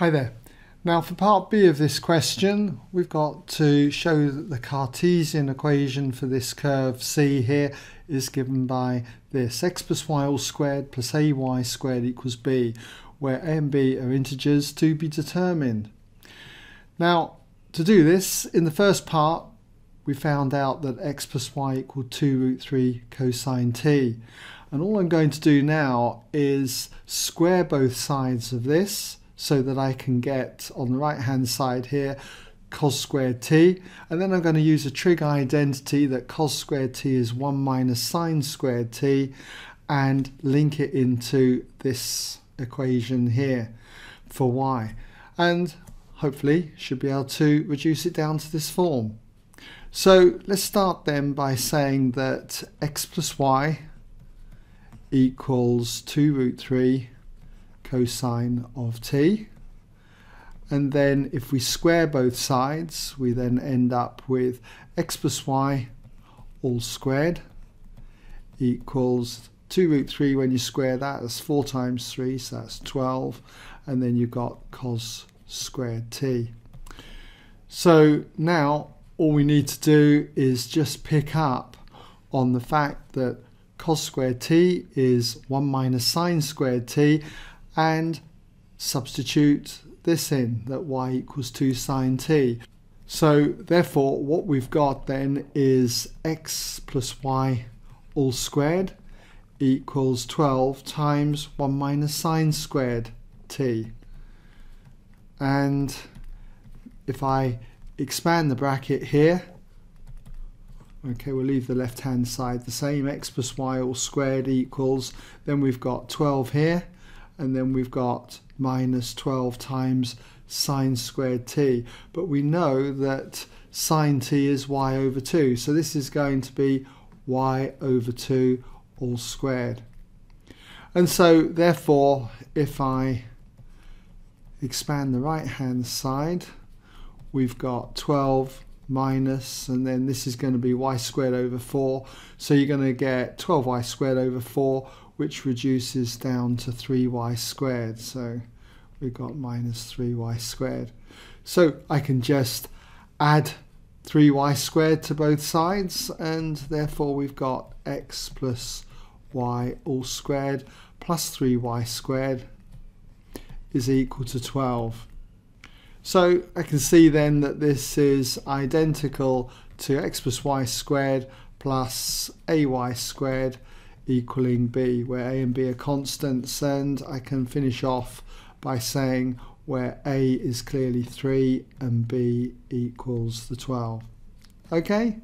Hi there. Now for part B of this question, we've got to show that the Cartesian equation for this curve C here is given by this x plus y all squared plus ay squared equals b, where a and b are integers to be determined. Now to do this, in the first part, we found out that x plus y equaled 2 root 3 cosine t. And all I'm going to do now is square both sides of this so that I can get on the right hand side here cos squared t and then I'm going to use a trig identity that cos squared t is 1 minus sine squared t and link it into this equation here for y and hopefully should be able to reduce it down to this form. So let's start then by saying that x plus y equals 2 root 3 cosine of t. And then if we square both sides, we then end up with x plus y all squared equals 2 root 3 when you square that, that's 4 times 3, so that's 12. And then you've got cos squared t. So now all we need to do is just pick up on the fact that cos squared t is 1 minus sine squared t and substitute this in, that y equals 2 sine t. So therefore what we've got then is x plus y all squared equals 12 times 1 minus sine squared t. And if I expand the bracket here, okay, we'll leave the left hand side the same, x plus y all squared equals, then we've got 12 here, and then we've got minus 12 times sine squared t. But we know that sine t is y over 2. So this is going to be y over 2 all squared. And so therefore, if I expand the right hand side, we've got 12 minus, and then this is going to be y squared over 4. So you're going to get 12y squared over 4, which reduces down to 3y squared. So we've got minus 3y squared. So I can just add 3y squared to both sides and therefore we've got x plus y all squared plus 3y squared is equal to 12. So I can see then that this is identical to x plus y squared plus ay squared equaling b, where a and b are constants, and I can finish off by saying where a is clearly 3 and b equals the 12. Okay?